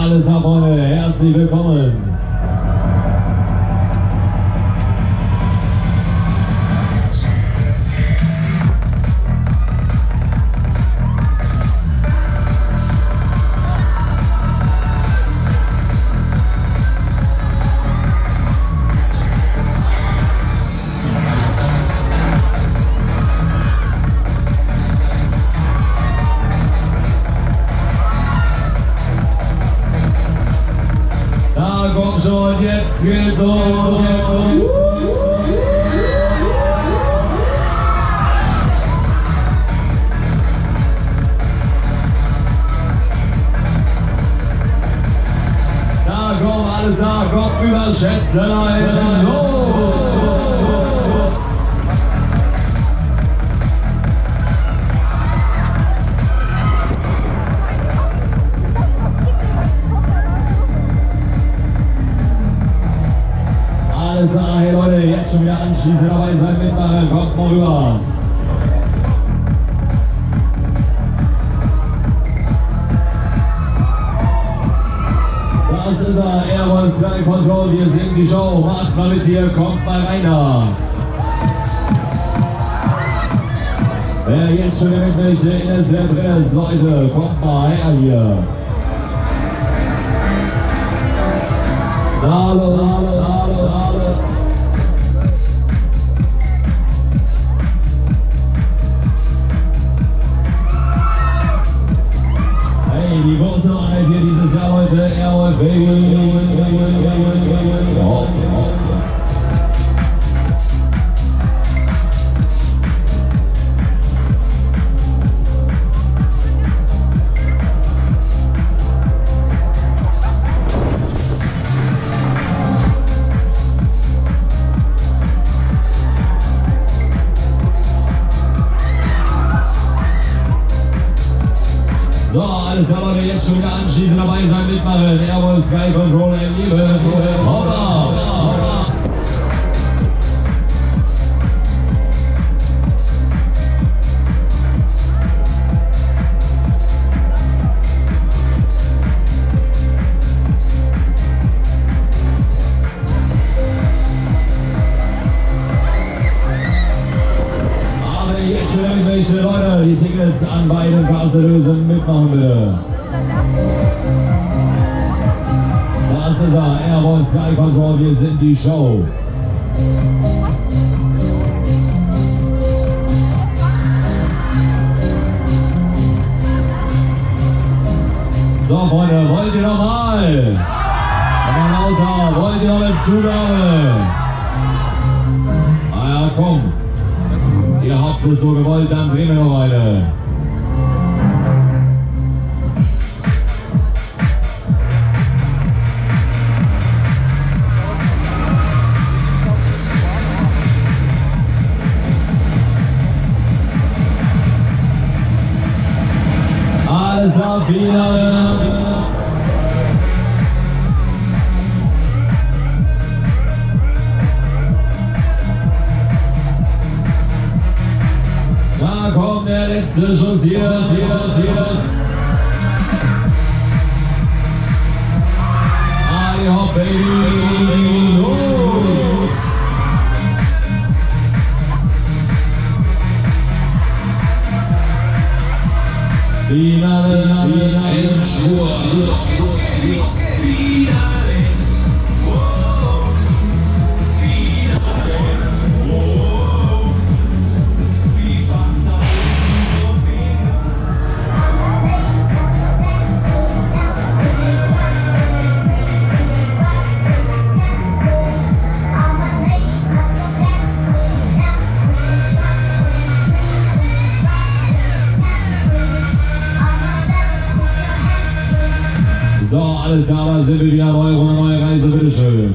Freunde, herzlich willkommen. Schon, jetzt los. Da komm, alles da, Kopf über Schätzelein. Los! Anschließen, dabei sein, mitmachen, kommt mal rüber. Das ist er, Airwolf Sky Control, wir sind die Show, macht mal mit hier, kommt mal rein da. Wer jetzt schon irgendwelche in der drin ist, Leute, kommt mal her hier. Hallo, hallo, hallo, hallo. the elevator. So, alles klar, Leute, jetzt schon wieder anschließen, dabei sein, mitmachen. Airwolf Sky Control, im Liebe. Hoppla! Jetzt schon irgendwelche Leute, die Tickets an beiden Kasselösen mitmachen bitte. Das ist er, Airwolf Sky Control, wir sind die Show. So, Freunde, wollt ihr noch mal? Aber lauter, wollt ihr noch eine Zugabe? Ah ja, komm. Es so gewollt, dann drehen wir noch eine. Alles auf Wiedersehen. Kommt der letzte Schuss hier, hier, hier. Ali Hop, Baby, los! Finale, So, alles klar, sind wir wieder neu, neue Reise, bitteschön.